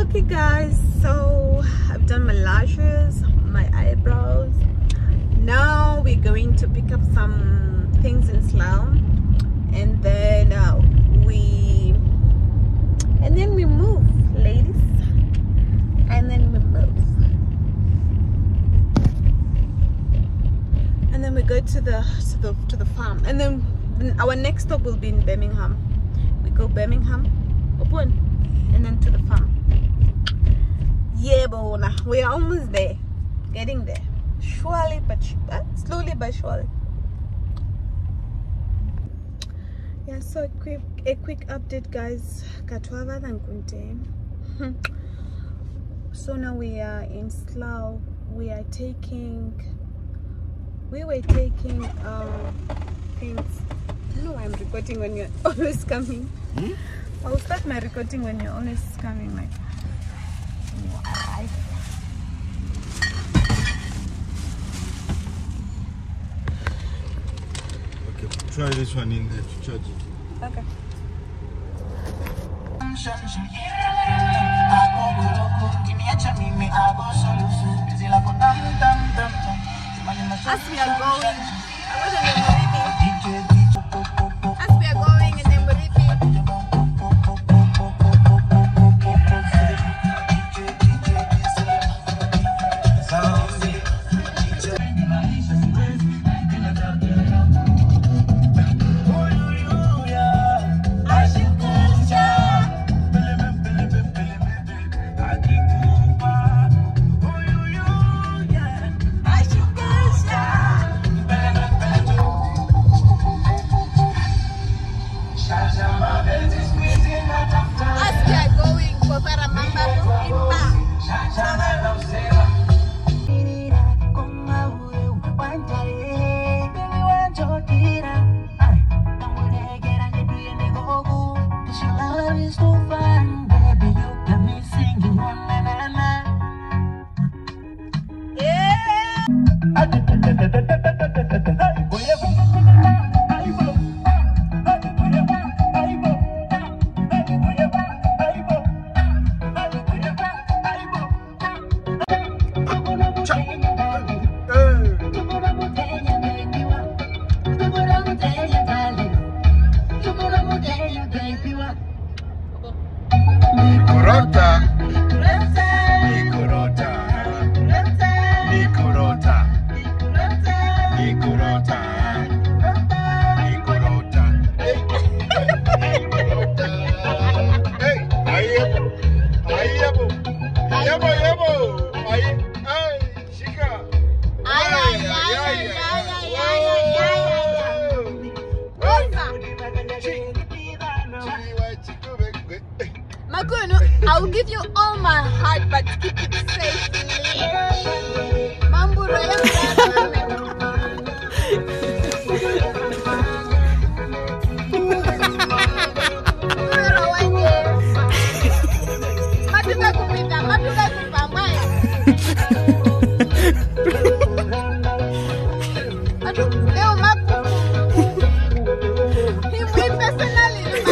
okay guys so i've done my lashes my eyebrows. Now we're going to pick up some things in slum and then uh, we and then we move ladies. And then we move. And then we go to the to the to the farm. And then our next stop will be in birmingham. We go birmingham open and then to the farm yeah bona we are almost there. Getting there. Surely but uh, slowly but surely. Yeah so a quick a quick update guys. Katwava than kunte so now we are in slough. We are taking we were taking uh things. No i'm recording when you're always coming. Hmm? i'll start my recording when you're always coming like Okay, try this one in there to charge it. okay as we are going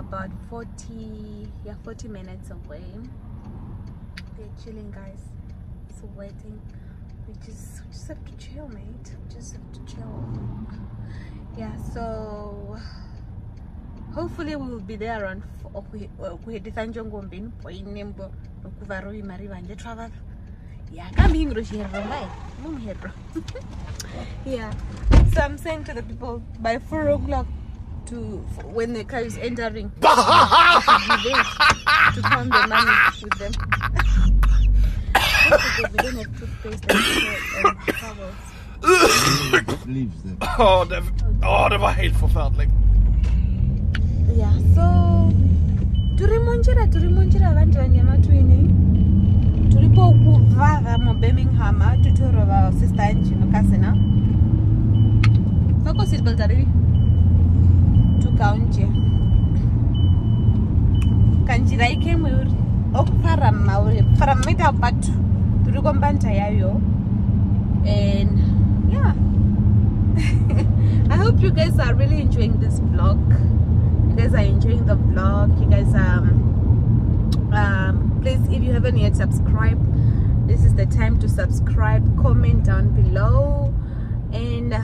about 40, yeah, 40 minutes away. We're chilling, guys. It's waiting. We just, we just have to chill, mate. We just have to chill. Yeah, so hopefully we will be there around okuhedisa oh, njongombini poinembo nokuvaro imari vanje travel Yeah, come here, Roshiro. Bye. Mum here. Yeah. So I'm saying to the people by four o'clock to when the car is entering, I should be there to count the money with them. Because we don't have toothpaste and, and towels. Leaves them. Åh, oh, det, åh, det var helt forfærdeligt. Yeah, so turi munjira turi munjira vantu vanyamatwini turipo kuvava mubirmingham tutorova sister anjino kasina fako seatbelt tukaunje kanjira ikemwe uri okufarama uri farama maita batu turi kombanta yayo. And yeah. I hope you guys are really enjoying this vlog. You guys are enjoying the vlog. You guys um um please if you haven't yet subscribed this is the time to subscribe. Comment down below. And uh,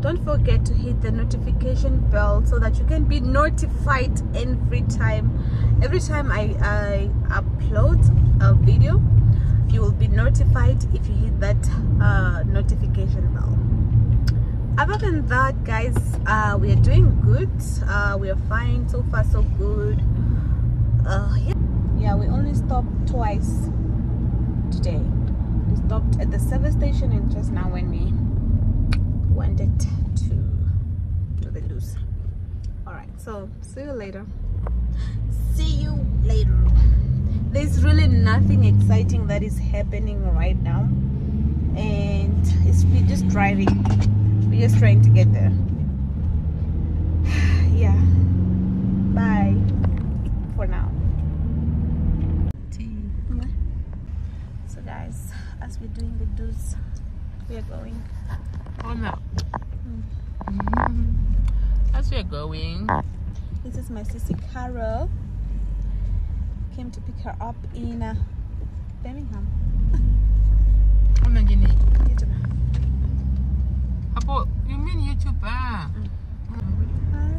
don't forget to hit the notification bell so that you can be notified every time every time i i upload a video you will be notified if you hit that uh, notification bell. Other than that guys uh, we are doing good. Uh, we are fine. So far so good. Uh, yeah. yeah we only stopped twice today. We stopped at the service station and just now when we wanted to the loose. All right so see you later. See you later. There's really nothing exciting that is happening right now. And it's we're just driving. We're just trying to get there. Yeah. Bye. For now. So guys as we're doing the do's we're going Oh no. As we're going. this is my sister carol came to pick her up in uh, birmingham Una gini. YouTube. Apo, you mean YouTube ah? Hi.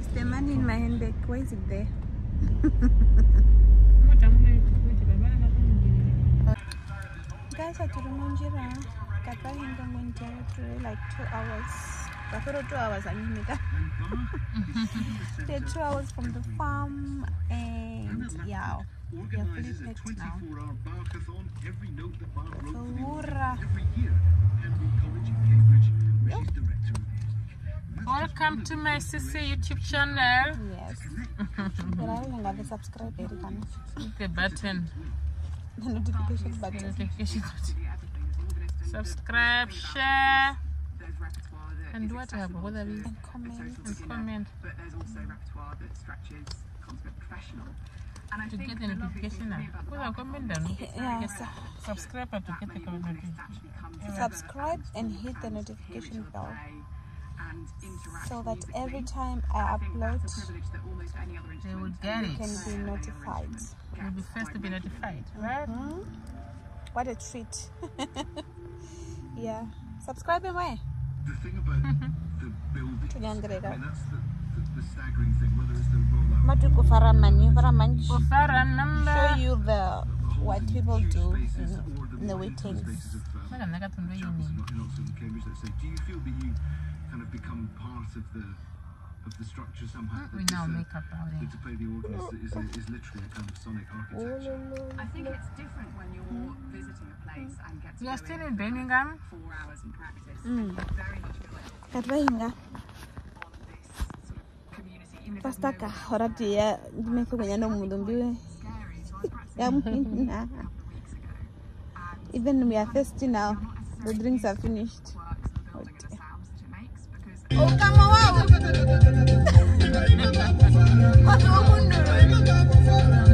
Is the money in my handbag? Why is it there? Guys, I told Munjira, Katwahinga went territory like two hours. Kafiro two hours, I mean, they're two hours from the farm, and yeah, we are fully packed now. So, hurrah. Welcome to my Sissy YouTube channel. Yes. But I don't have a subscribe button. Hit the button. The notification The button. notification button. Subscribe, share, and what have what have you? And comment. And comment but there's also repertoire that stretches consummate professional. And to get the the notification. thing for me now. about the Put a comment down. Yeah, so Subscribe to that get the comment August notification. actually come together subscribe and hit the notification bell play and interact so that musically. every time I I upload, that's a privilege that almost any other They will instrument get you it. can be notified. You'll be first to be notified, right? Hmm? What a treat. yeah. Subscribe and where? The thing about the building, I Tuliangalia. mean, that's the, the, the staggering thing, whether it's the rollout, Matuko Faramani. Faramani Kufara show you the what people do in, the in the more intimate waitings. spaces of um, Maka nakathunjwe chapels yini? in, in Oxford and Cambridge, let's say, do you feel that you kind of become part of the of the structure somehow? We That now this, make up our that to play the organ is, is, is literally a kind of sonic architecture. I think it's different when you're visiting a place and get to We are still in in Birmingham. four hours and practice. Mm. Very much feel like Katwahinga. on this sort of community, even if no Pastaka orati ya ndimeke kwenye ndo mulumbiwe scary. So I was practicing ya a mwina. couple of weeks ago and Even we are thirsty now. The drinks are finished. works of Oh, wa Mundu.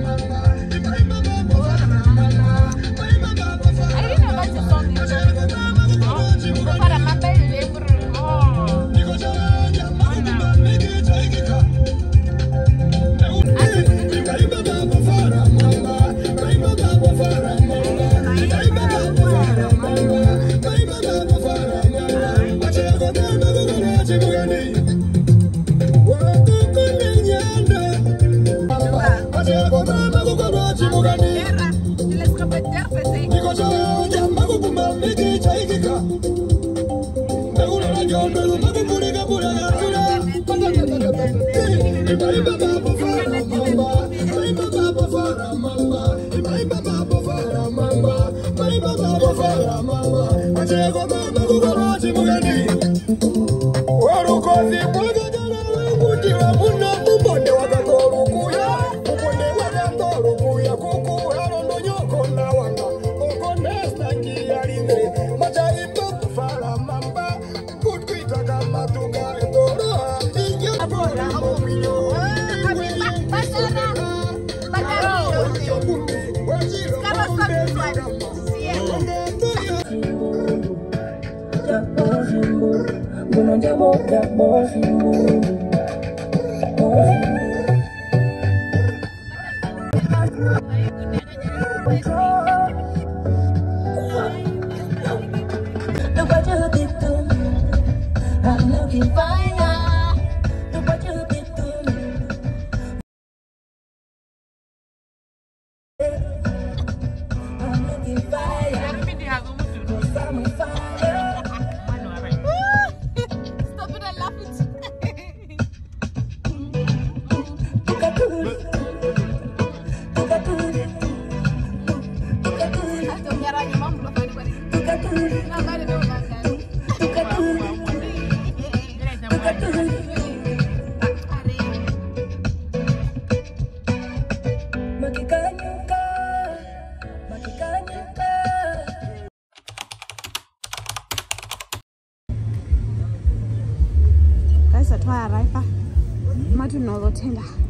Matu.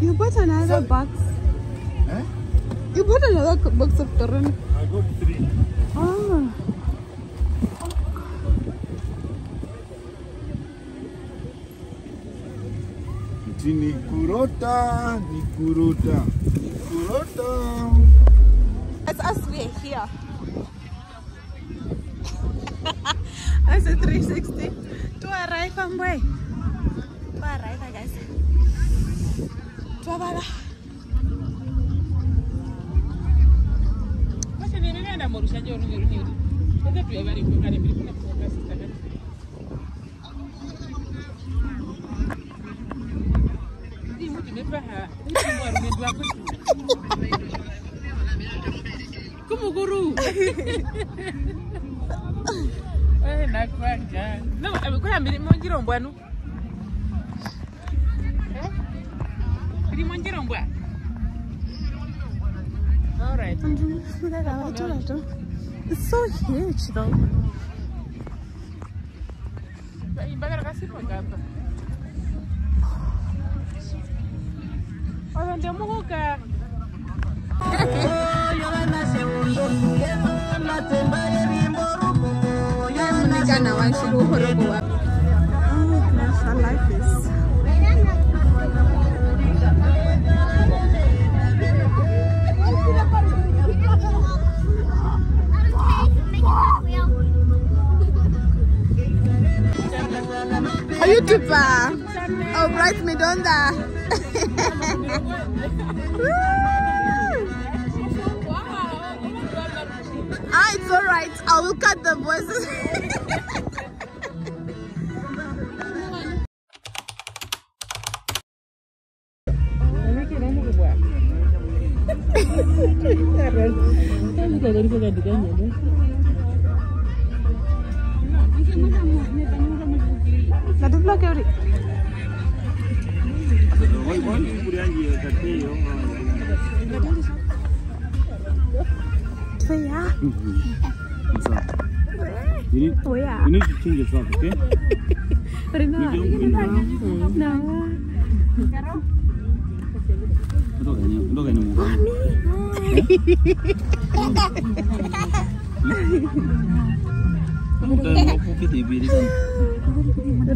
You bought another box. Eh? You bought another box of Torino. I got three. Oh. Ati ni kurota, ni kurota, ni kurota. It's us, we're here. That's a 360. To arrive, I'm maraina guys. Twavala vasenenenenda morushajo runyorunyoru ezetuya varivari kumukuru nakwanga no kurambire mungiro mbwanu It's so huge, though. Imbagara kasirwa ngapa. Oyo ndio Tupa? Oh, right, Midonda. ah, it's all right. I will cut the voices. va a quebrar. Saya. You need, oh, yeah.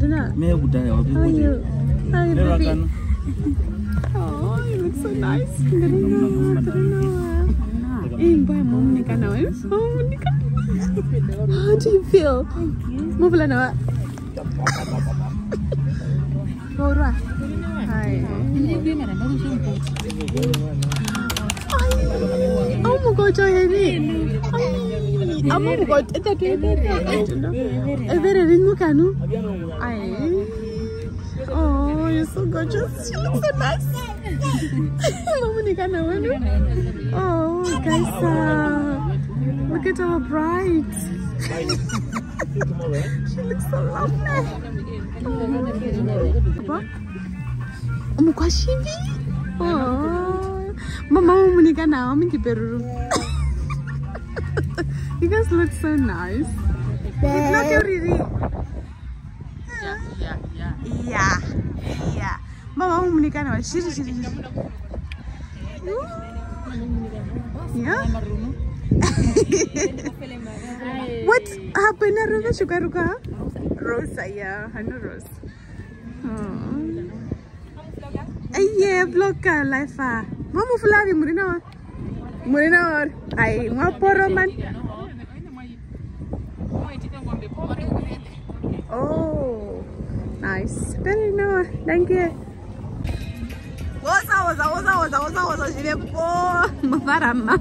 Sana. Rina. Me kudaya wapi How are kuja. you? How are you, Leva baby? kana. Oh, you look so nice. Rina. Rina. Eh, mbaya muonekana wewe. Oh, muonekana. How do you feel? Muvula na wa. Bora. Hai. Oh my god, Joyeni. Oh my god, eta tu Evere ringu kanu. Ai. Oh, you're so gorgeous. She looks so nice. Mamunikana wenu. Oh, guys, uh, look at our bride. she looks so lovely. Oh. Umukwashivi. Oh, mama mamunikana mingi peruru. You guys look so nice. It's not your Riri. Yeah, yeah, yeah. Yeah, yeah. Mama mamunikana wa shiri shiri shiri. Yeah. what happened? Rosa Shukaruka? Rosa, yeah. I know Rosa. Oh. Aye, vlogger life. Ah. Mama fulani murina wa. Murina wa. Ay, mwaporo man. Oh, nice. Very nice. Thank you. Woza, woza, woza, woza, woza, woza, jile po. Mafarama.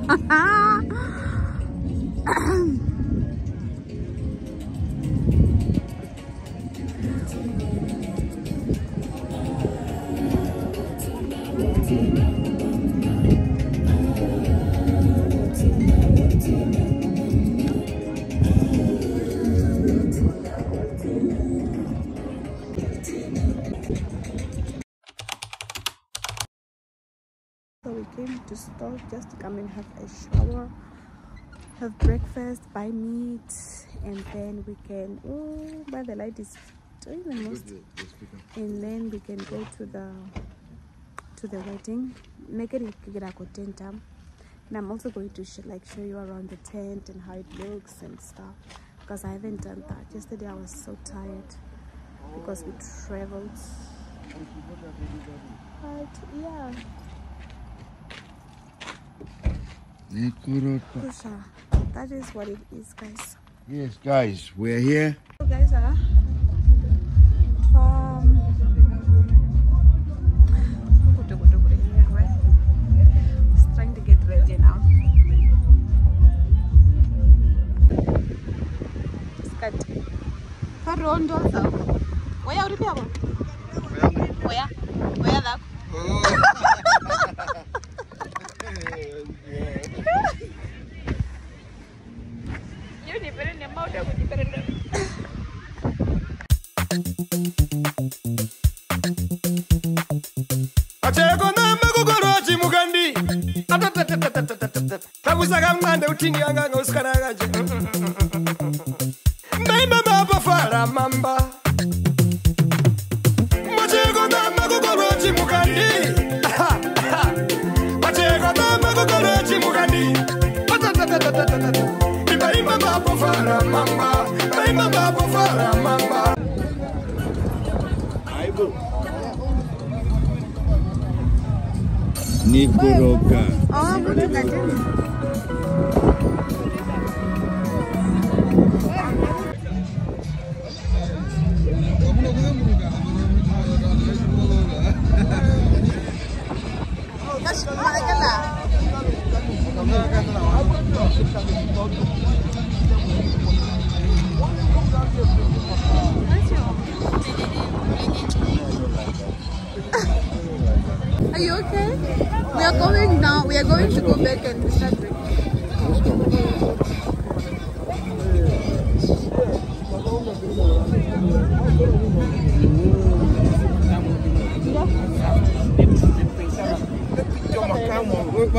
Just to come and have a shower, have breakfast, buy meat, and then we can oh but the light is doing the most and then we can go to the to the wedding. Make it get a tent um, and I'm also going to like show you around the tent and how it looks and stuff because I haven't done that. Yesterday I was so tired because we traveled. But yeah. Kusha. That is what it is, guys. Yes, guys, we're here. So guys are from Just trying to get ready now. Skati. Karondo zako. Nikoroga. Oh, butu katini.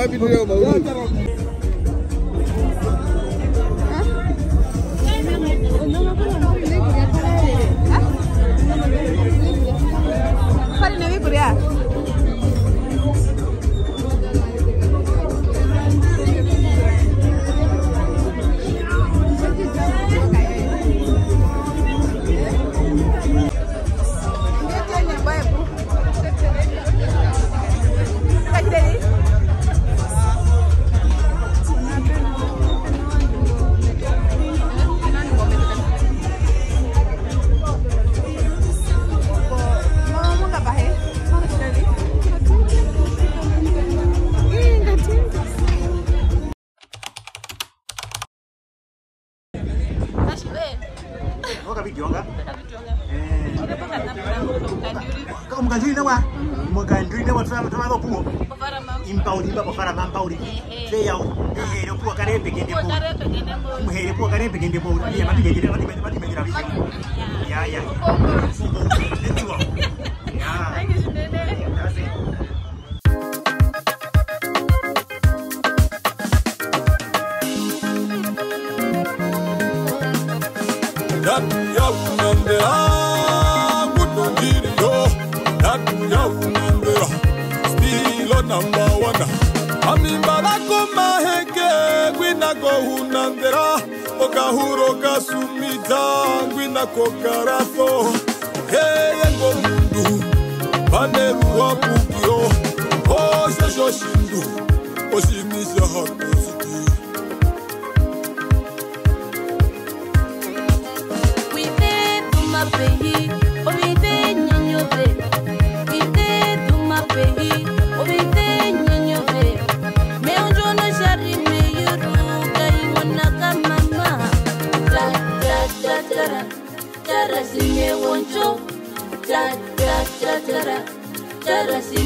Maravilhoso. kahuro kasumidza wina kokaraso. Heye ngomundu pane ruwa kupyo oshosho shindu oshinisa hakuzi tarasinye woncho ta ta ta tara tarasinye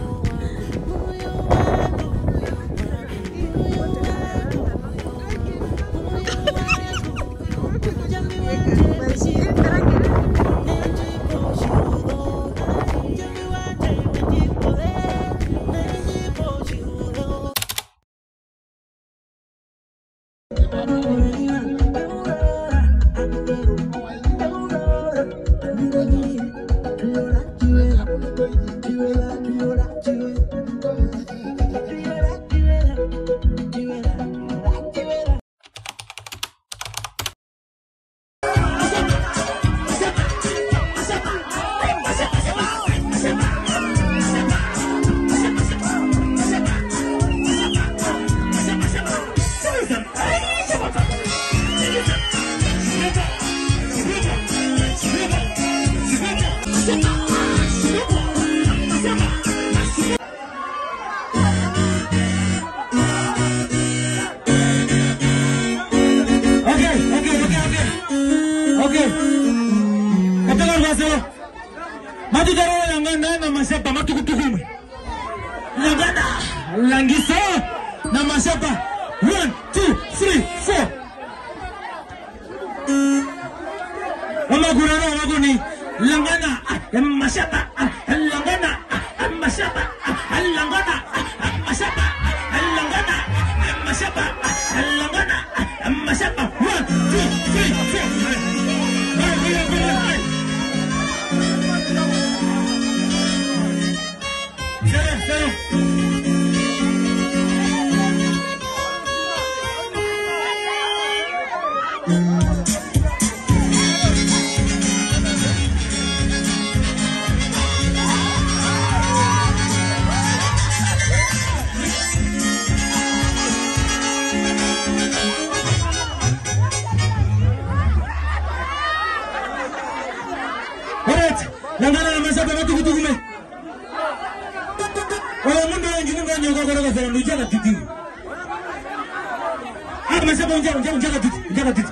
nangana na masaba matukutukume oyo mundu oyengini nga nyoka koloka fela nujaka titi. A masaba njaka titi njaka titi.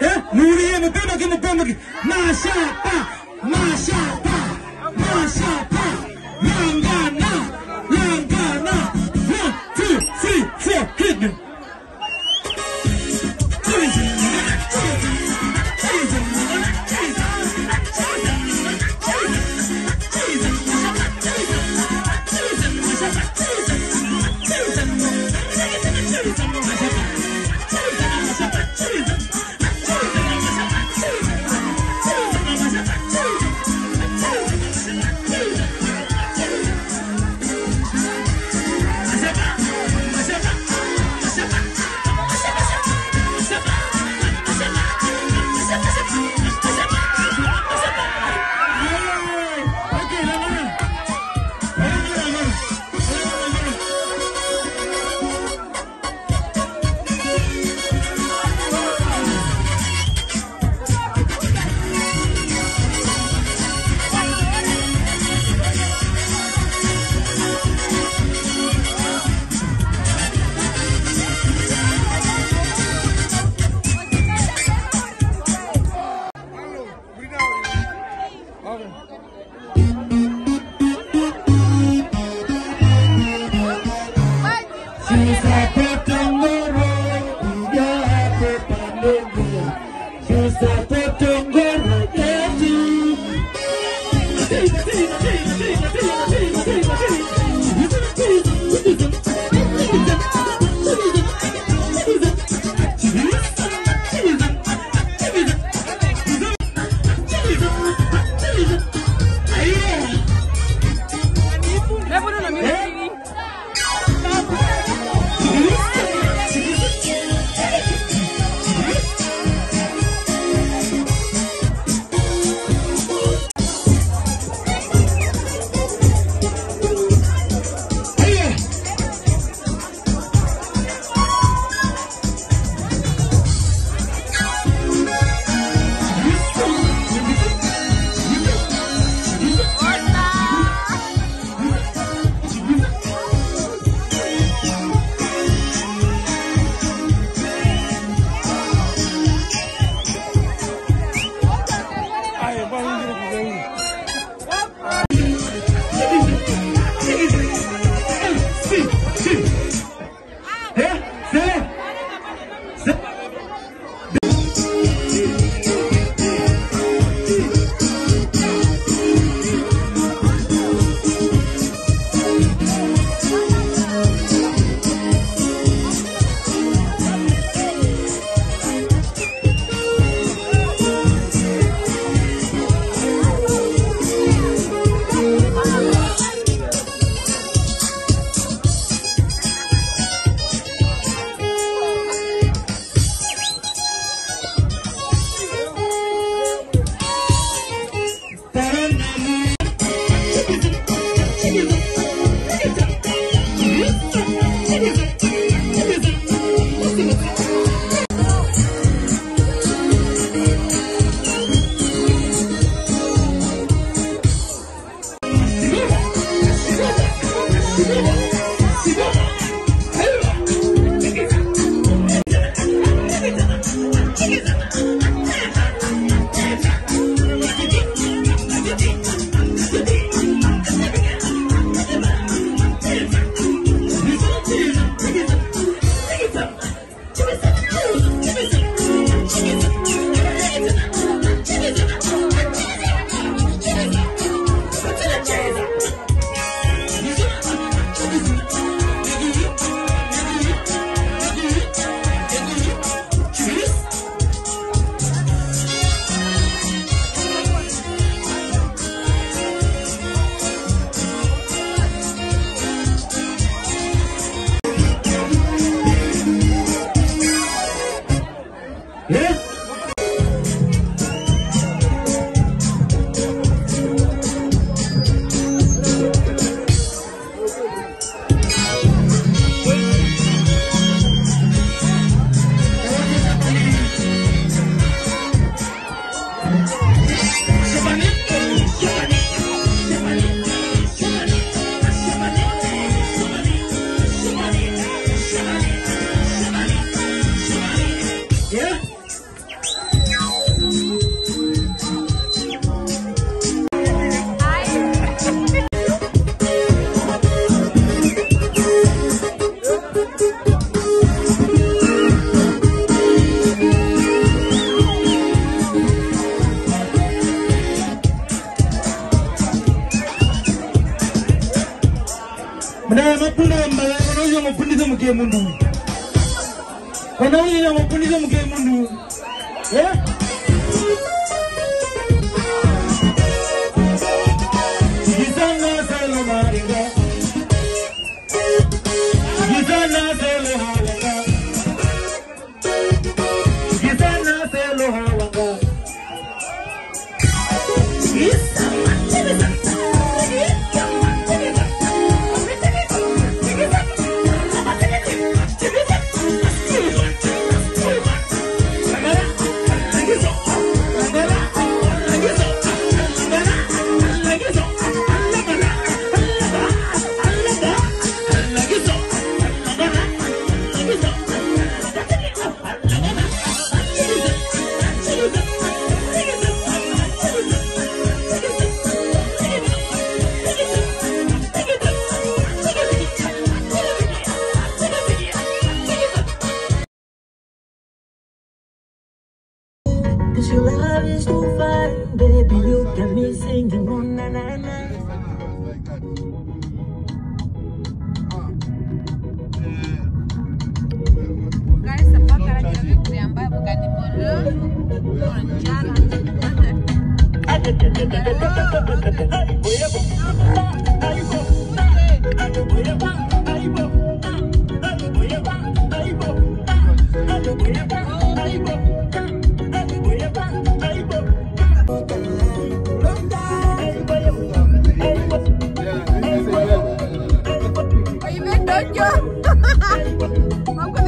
Eh, Nuuliye mupembaki mupembaki mashapa mashapa Mambo na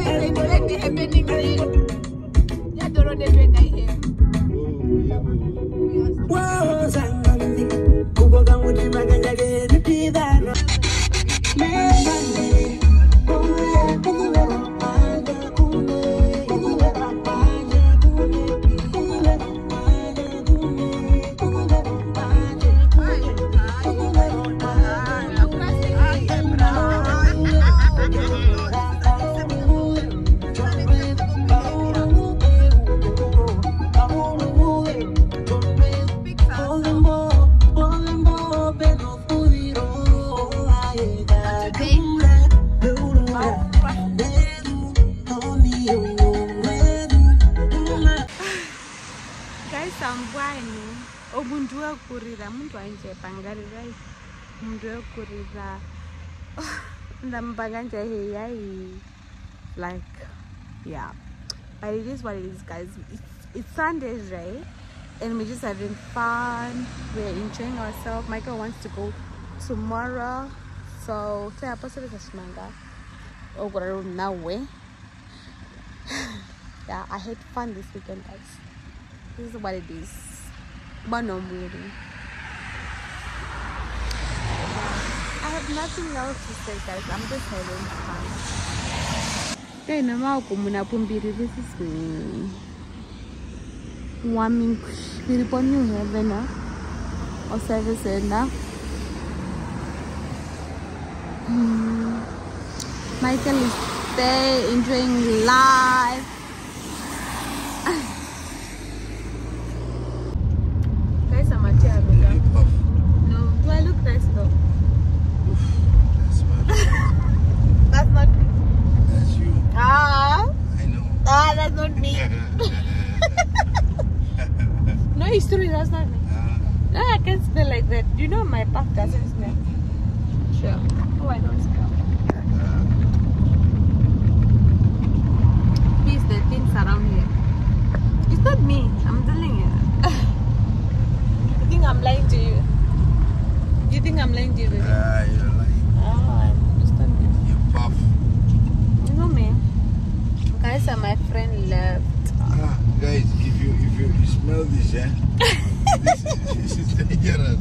like yeah. But it is what it is guys. It's, it's sundays right? And we're just having fun. We're enjoying ourselves. Michael wants to go tomorrow. So tayaposeleza shimanga oguraro oh, nawe yeah i had fun this weekend guys. This is what it is. But no Banomwiri. I have nothing else to say guys. I'm just having fun. Hey, namaku munapumbiri this is me warming we're New Haven now or service center Hmm. Michael is there enjoying life Guys, I'm at Tiago. No, do I look nice though? That's not me. That's you. Ah, I know. ah, that's not me. no, it's true, that's not me. No, I can smell like that. You know my back doesn't smell. Sure. Oh, I don't smell. These the things around here. It's not me. I'm telling you. you think I'm lying to you? You think I'm lying to you? Really? Ah, you're lying. Oh, I understand you. You puff. You know me. Guys, uh, my friend left. Ah, guys, if you if you, you smell this, eh? this, is, this is dangerous.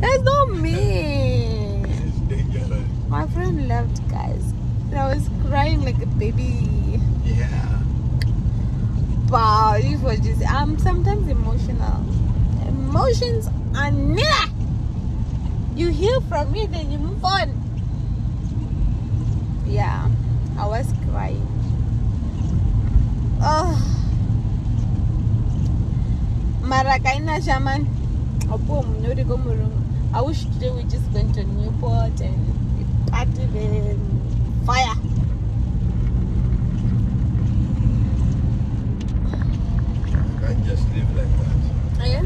That's not me. It's dangerous. My friend left, guys. And I was crying like a baby. Yeah. Wow, it was just. I'm sometimes emotional. Emotions are near. You you move on. Yeah, I was crying. Oh. Marakaina Shaman. I wish today we just went to Newport and we in fire. I can't just live like that. Yeah?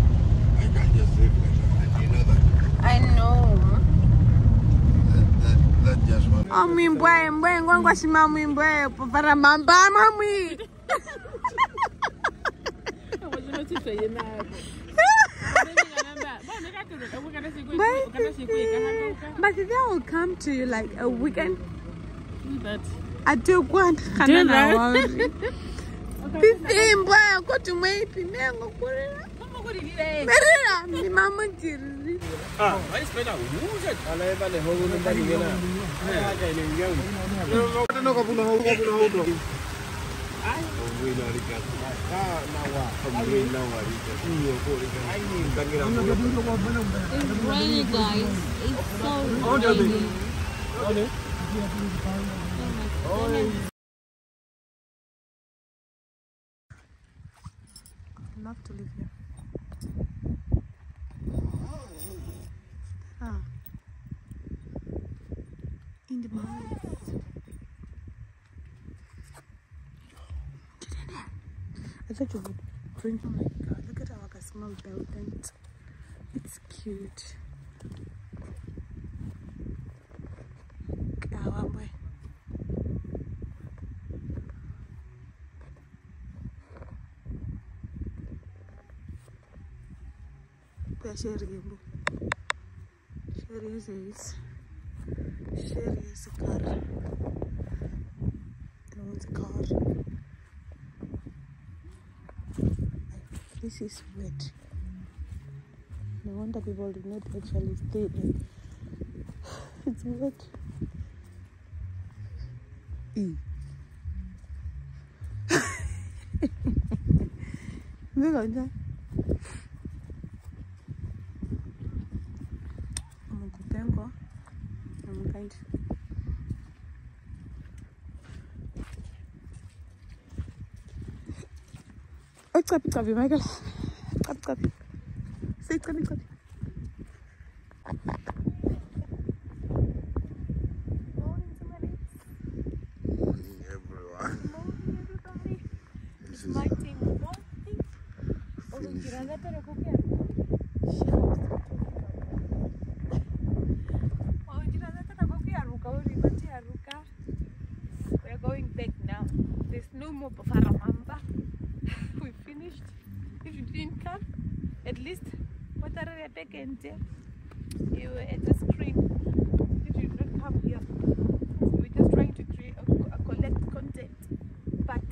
I can't just live like that. And you know that. I know. That, that, that just one. Oh, mwimbwe mbwe ngwangwa shima mwimbwe para mamba mamwi. But they will come to you like a weekend. I do one kana na wari. Tisimbwa kuti mweipi nengo kurira. Merira mi mama jiriri. It's rainy guys. It's so rainy. I love to live here. In the mouth. I thought you would drink. Oh my god, look at our small belt tent. It's cute. Kawambwe. Kuya sherimbo. Sheri is Sheri is a car. No one's car. This is wet. No wonder people did not actually stay there. It's wet. Mukupengo. تقبي تقبي ما قال تقبي تقبي سيد تقبي تقبي at least what are taking there? You at the screen. You did not come here, we're just trying to create, uh, collect content. But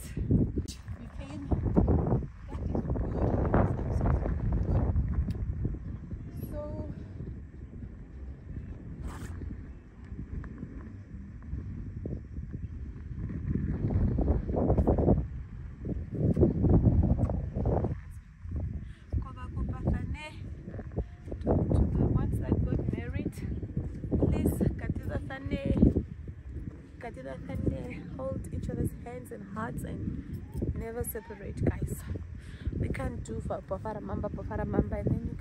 we came. That is good. So Koba Kupafane to, to the ones that got married. Please, Katiza Thane, Katiza Thane, hold each other's hands and hearts and never separate, guys. We can't do for Pafara Mamba, Pafara Mamba, and then